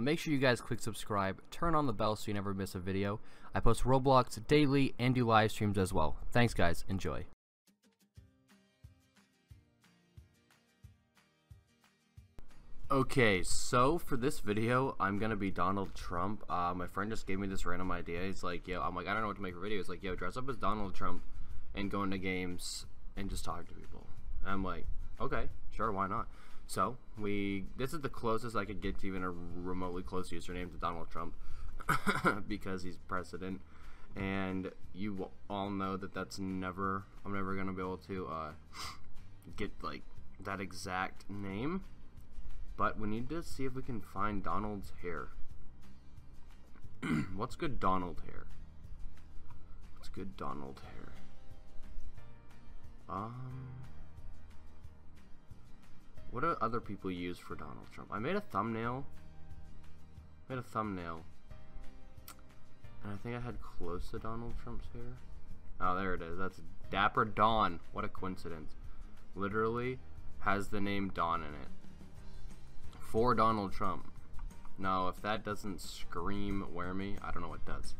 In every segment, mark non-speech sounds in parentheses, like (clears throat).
Make sure you guys click subscribe, turn on the bell so you never miss a video. I post Roblox daily and do live streams as well. Thanks guys, enjoy. Okay, so for this video, I'm gonna be Donald Trump. Uh, my friend just gave me this random idea. He's like, yo, I'm like, I don't know what to make for videos. Like, yo, dress up as Donald Trump and go into games and just talk to people. And I'm like, okay, sure, why not? So we, this is the closest I could get to even a remotely close username to Donald Trump (laughs) because he's president. And you all know that that's never, I'm never gonna be able to uh, get like that exact name. But we need to see if we can find Donald's hair. (clears throat) What's good Donald hair? What's good Donald hair? Um... What do other people use for Donald Trump? I made a thumbnail. I made a thumbnail. And I think I had close to Donald Trump's hair. Oh, there it is. That's Dapper Don. What a coincidence. Literally has the name Don in it for Donald Trump. Now, if that doesn't scream wear me, I don't know what does.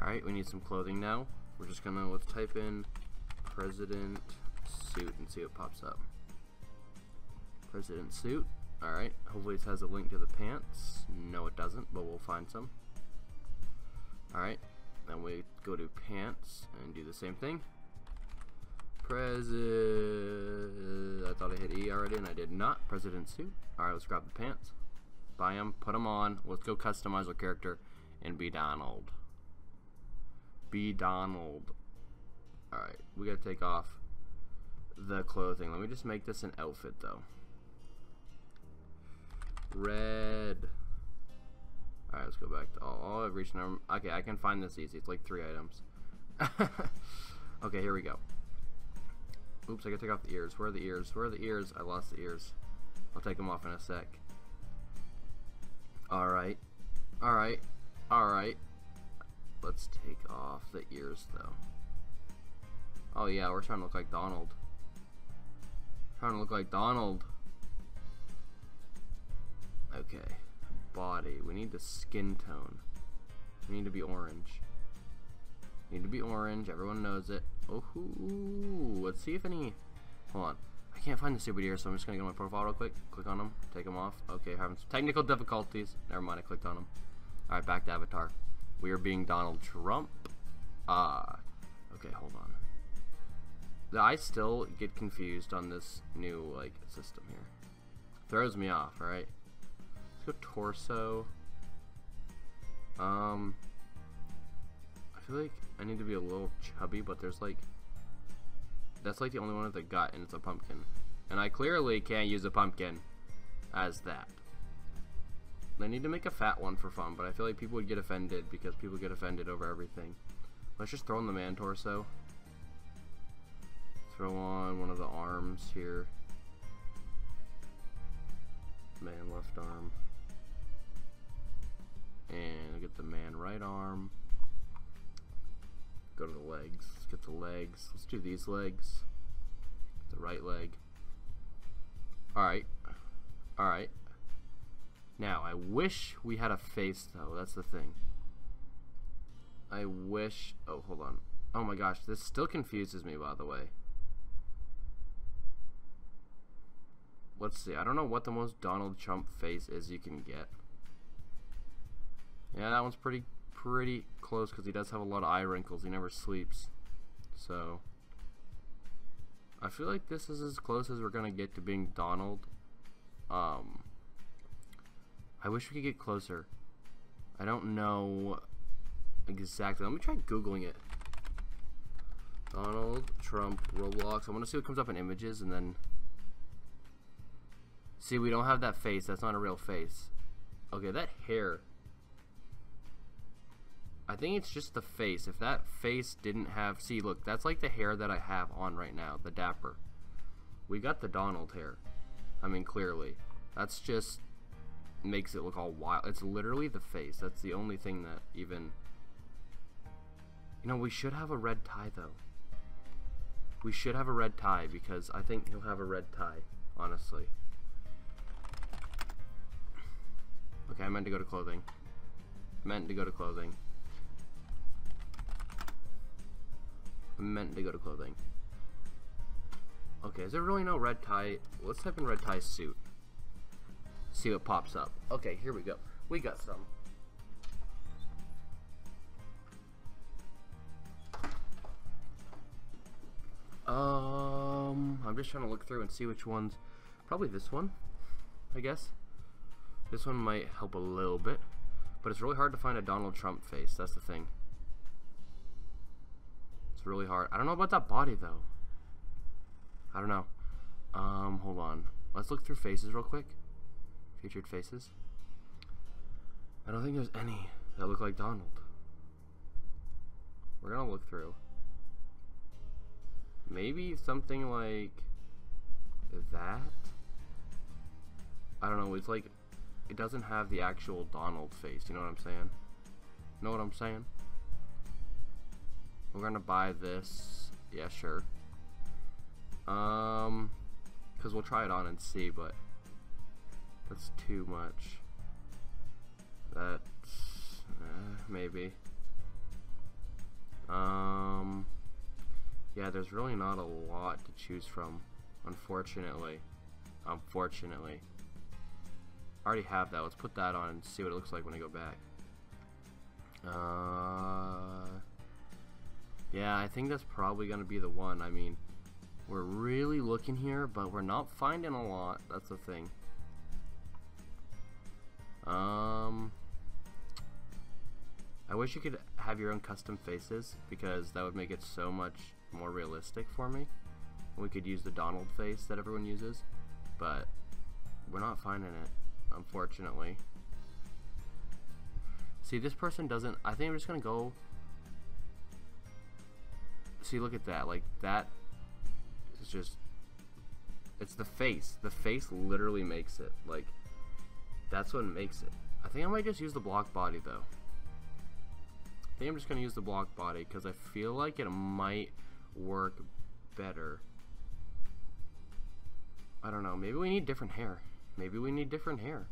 Alright, we need some clothing now. We're just gonna, let's type in president suit and see what pops up. President suit. Alright, hopefully this has a link to the pants. No, it doesn't, but we'll find some. Alright, then we go to pants and do the same thing. President. I thought I hit E already, and I did not. President suit. All right, let's grab the pants, buy them, put them on. Let's go customize our character and be Donald. Be Donald. All right, we gotta take off the clothing. Let me just make this an outfit though. Red. Alright, let's go back to all. Oh, I've reached number. Okay, I can find this easy. It's like three items. (laughs) okay, here we go. Oops, I gotta take off the ears. Where are the ears? Where are the ears? I lost the ears. I'll take them off in a sec. Alright. Alright. Alright. Let's take off the ears, though. Oh, yeah, we're trying to look like Donald. Trying to look like Donald. Okay. Body. We need the skin tone. We need to be orange. Need to be orange. Everyone knows it. Oh, let's see if any. Hold on. I can't find the stupid ears, so I'm just gonna go to my profile real quick. Click on them. Take them off. Okay, having some technical difficulties. Never mind. I clicked on them. All right, back to avatar. We are being Donald Trump. Ah. Uh, okay, hold on. I still get confused on this new like system here. Throws me off. Right. Go torso. Um I feel like I need to be a little chubby, but there's like that's like the only one with a gut, and it's a pumpkin. And I clearly can't use a pumpkin as that. I need to make a fat one for fun, but I feel like people would get offended because people get offended over everything. Let's just throw in the man torso. Throw on one of the arms here. Man left arm. And get the man right arm go to the legs. Let's get the legs. Let's do these legs. The right leg. Alright. Alright. Now, I wish we had a face, though. That's the thing. I wish... Oh, hold on. Oh my gosh, this still confuses me, by the way. Let's see. I don't know what the most Donald Trump face is you can get. Yeah, that one's pretty pretty close because he does have a lot of eye wrinkles. He never sleeps. So, I feel like this is as close as we're going to get to being Donald. Um, I wish we could get closer. I don't know exactly. Let me try Googling it. Donald Trump Roblox. I want to see what comes up in images and then... See, we don't have that face. That's not a real face. Okay, that hair I think it's just the face. If that face didn't have... See, look, that's like the hair that I have on right now, the Dapper. We got the Donald hair. I mean, clearly. That's just makes it look all wild. It's literally the face. That's the only thing that even... You know, we should have a red tie, though. We should have a red tie, because I think he'll have a red tie, honestly. Okay, I meant to go to clothing. Meant to go to clothing. Meant to go to clothing. Okay, is there really no red tie? Let's type in red tie suit. See what pops up. Okay, here we go. We got some. Um, I'm just trying to look through and see which ones. Probably this one, I guess. This one might help a little bit, but it's really hard to find a Donald Trump face. That's the thing. It's really hard. I don't know about that body though. I don't know. Um, hold on. Let's look through faces real quick. Featured faces. I don't think there's any that look like Donald. We're gonna look through. Maybe something like that? I don't know, it's like it doesn't have the actual Donald face, you know what I'm saying? Know what I'm saying? We're gonna buy this. Yeah, sure. Um, because we'll try it on and see, but that's too much. That's uh, maybe. Um, yeah, there's really not a lot to choose from, unfortunately. Unfortunately. I already have that. Let's put that on and see what it looks like when I go back. Uh, yeah, I think that's probably going to be the one. I mean, we're really looking here, but we're not finding a lot. That's the thing. Um, I wish you could have your own custom faces because that would make it so much more realistic for me. We could use the Donald face that everyone uses, but we're not finding it, unfortunately. See, this person doesn't, I think I'm just going to go, see, look at that, like, that is just, it's the face. The face literally makes it, like, that's what makes it. I think I might just use the block body, though. I think I'm just to use the block body, because I feel like it might work better. I don't know. Maybe we need different hair. Maybe we need different hair.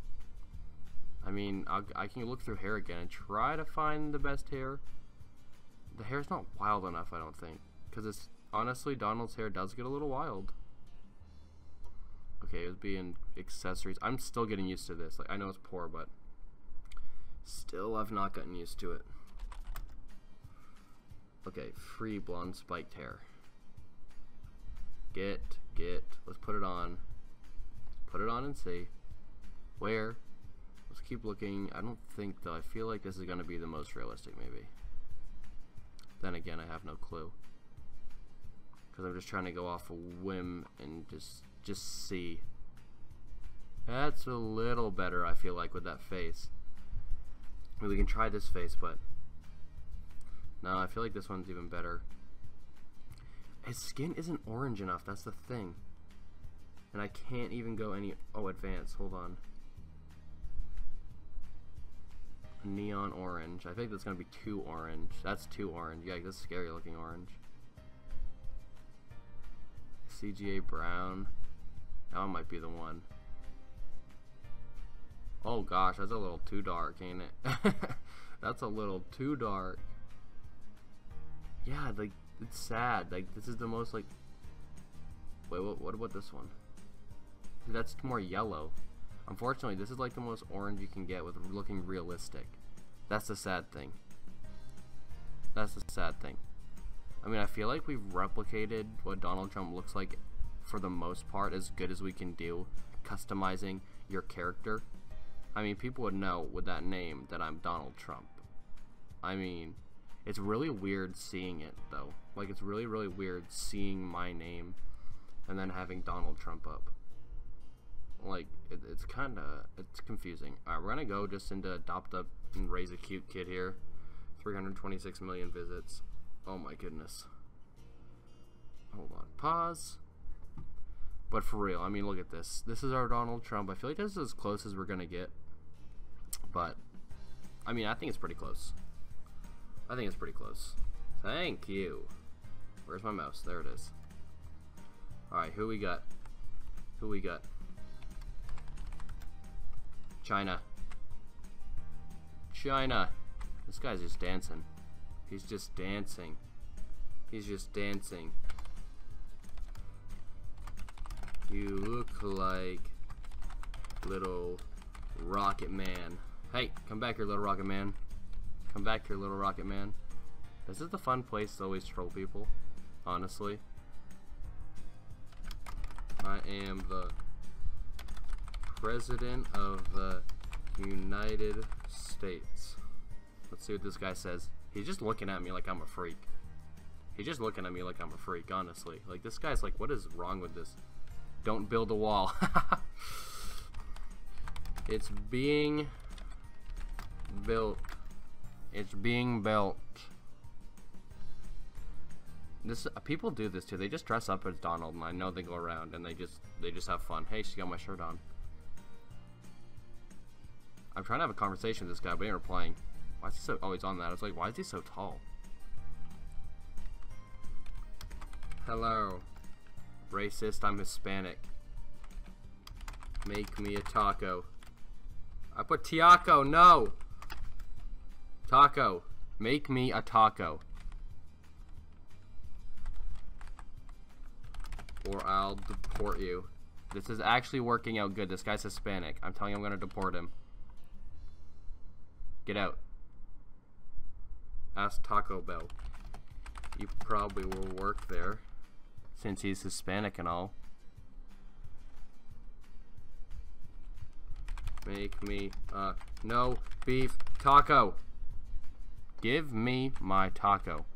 I mean, I'll, i can look through hair again and try to find the best hair. The hair's not wild enough, I don't think. Because it's, honestly, Donald's hair does get a little wild. Okay, it would be in accessories. I'm still getting used to this. Like, I know it's poor, but still I've not gotten used to it. Okay, free blonde spiked hair. Get, get, let's put it on. Put it on and see. Where? Let's keep looking. I don't think, though, I feel like this is going to be the most realistic, maybe. Then again, I have no clue. Because I'm just trying to go off a whim and just, just see. That's a little better, I feel like, with that face. I mean, we can try this face, but no, I feel like this one's even better. His skin isn't orange enough, that's the thing. And I can't even go any... Oh, advance, hold on. Neon orange. I think that's going to be too orange. That's too orange. Yeah, that's scary looking orange. CGA brown. That might be the one. Oh gosh, that's a little too dark, ain't it? (laughs) that's a little too dark yeah, like it's sad. Like this is the most like. Wait, what? What about this one? That's more yellow. Unfortunately, this is like the most orange you can get with looking realistic. That's the sad thing. That's the sad thing. I mean, I feel like we've replicated what Donald Trump looks like for the most part as good as we can do, customizing your character. I mean, people would know with that name that I'm Donald Trump. I mean, it's really weird seeing it though. Like it's really really weird seeing my name and then having Donald Trump up. Like it, it's kind of it's confusing. Uh, All right, we're gonna go just into Adopt Me and raise a cute kid here. 326 million visits. Oh my goodness. Hold on. Pause. But for real, I mean, look at this. This is our Donald Trump. I feel like this is as close as we're gonna get. But I mean, I think it's pretty close. I think it's pretty close. Thank you. Where's my mouse? There it is. Alright, who we got? Who we got? China. China. This guy's just dancing. He's just dancing. He's just dancing. You look like little rocket man. Hey, come back here, little rocket man. Come back here, little rocket man. This is the fun place to always troll people, honestly. I am the President of the United States. Let's see what this guy says. He's just looking at me like I'm a freak. He's just looking at me like I'm a freak, honestly. Like, this guy's like, what is wrong with this? Don't build a wall. (laughs) it's being built. It's being built. This uh, people do this too. They just dress up as Donald, and I know they go around and they just they just have fun. Hey, she got my shirt on. I'm trying to have a conversation with this guy, but he ain't replying. Why is he so? Oh, on that. I was like, why is he so tall? Hello. Racist. I'm Hispanic. Make me a taco. I put Tiaco. No. Taco. Make me a taco. Or I'll deport you. This is actually working out good. This guy's Hispanic. I'm telling you I'm going to deport him. Get out. Ask Taco Bell. You probably will work there. Since he's Hispanic and all. Make me, uh, no beef taco. Give me my taco.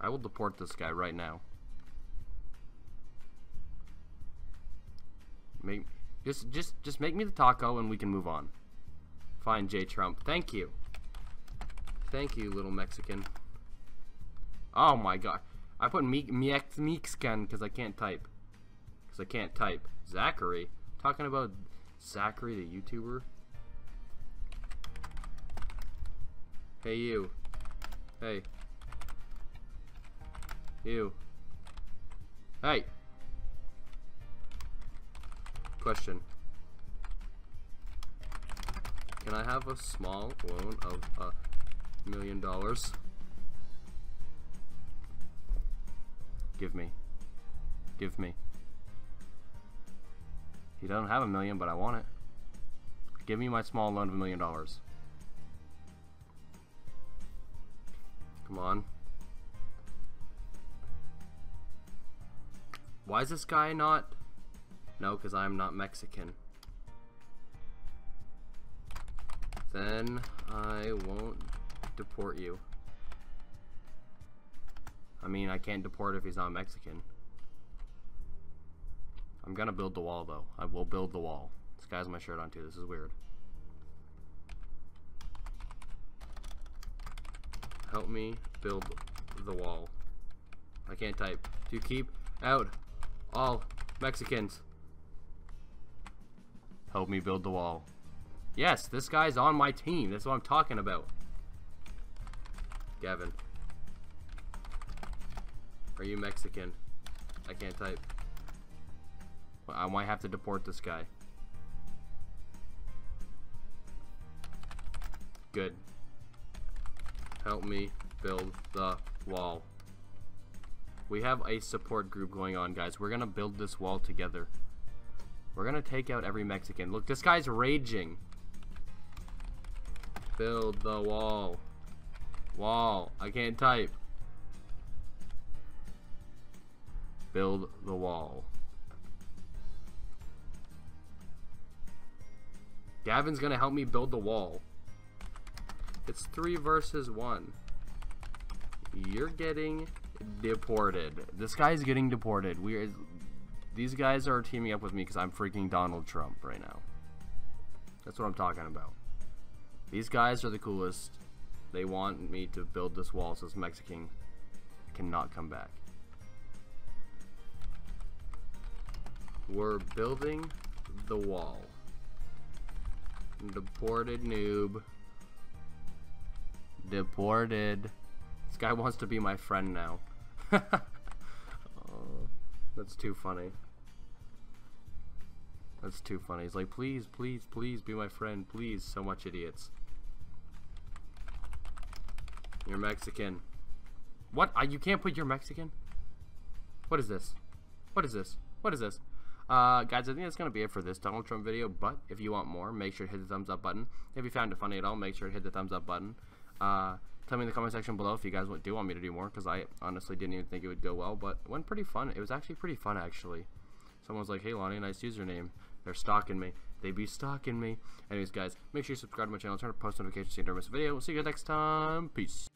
I will deport this guy right now. Make just just just make me the taco and we can move on. Fine, J Trump. Thank you. Thank you, little Mexican. Oh my god. I put Mexican because I can't type. Because I can't type. Zachary? Talking about Zachary the YouTuber? Hey you. Hey. You. Hey. Question. Can I have a small loan of a million dollars? Give me. Give me. He doesn't have a million, but I want it. Give me my small loan of a million dollars. Come on. Why is this guy not? No, because I'm not Mexican. Then I won't deport you. I mean, I can't deport if he's not Mexican. I'm gonna build the wall, though. I will build the wall. This guy's my shirt on, too. This is weird. Help me build the wall. I can't type. To keep out all Mexicans. Help me build the wall. Yes, this guy's on my team. That's what I'm talking about. Gavin. Are you Mexican? I can't type. I might have to deport this guy. Good. Help me build the wall. We have a support group going on, guys. We're going to build this wall together. We're to take out every Mexican. Look, this guy's raging. Build the wall. Wall. I can't type. Build the wall. Gavin's to help me build the wall. It's three versus one. You're getting deported. This guy's getting deported. We are, these guys are teaming up with me because I'm freaking Donald Trump right now. That's what I'm talking about. These guys are the coolest. They want me to build this wall so this Mexican cannot come back. We're building the wall. Deported noob. Deported. This guy wants to be my friend now. (laughs) that's too funny. That's too funny. He's like, please, please, please be my friend. Please. So much idiots. You're Mexican. What? Uh, you can't put you're Mexican? What is this? What is this? What is this? Uh, guys, I think that's going to be it for this Donald Trump video, but if you want more, make sure to hit the thumbs up button. If you found it funny at all, make sure to hit the thumbs up button. Uh, tell me in the comment section below if you guys do want me to do more, because I honestly didn't even think it would go well, but it went pretty fun. It was actually pretty fun, actually. Someone was like, hey, Lonnie, nice username. They're stalking me. They be stalking me. Anyways, guys, make sure you subscribe to my channel, turn on post notifications so you don't miss a video. We'll see you guys next time. Peace.